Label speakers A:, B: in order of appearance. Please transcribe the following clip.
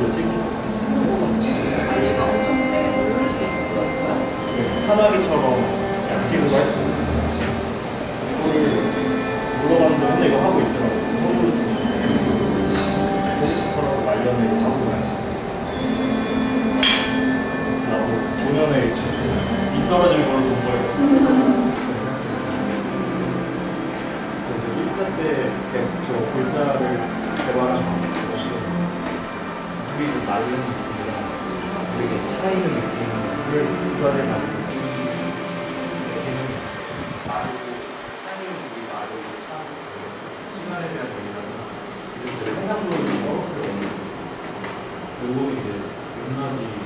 A: 거야?
B: 사마귀처럼 양식으로 할수 있는 이거를 물어봤는데 근데 이거 하고 있더라고요. 말려내고 잡고 가요. 나도 조년에 이 떨어지는 걸로 본 거예요. 1차 때저 골자를 좀 마른 느낌이랑 되게 차이는 느낌을 구간에 맞는 마르고 차이는 물이 마르고 차고 시간에 대한 원리라나 이런 해상도를 놓는 요거 이제 높낮이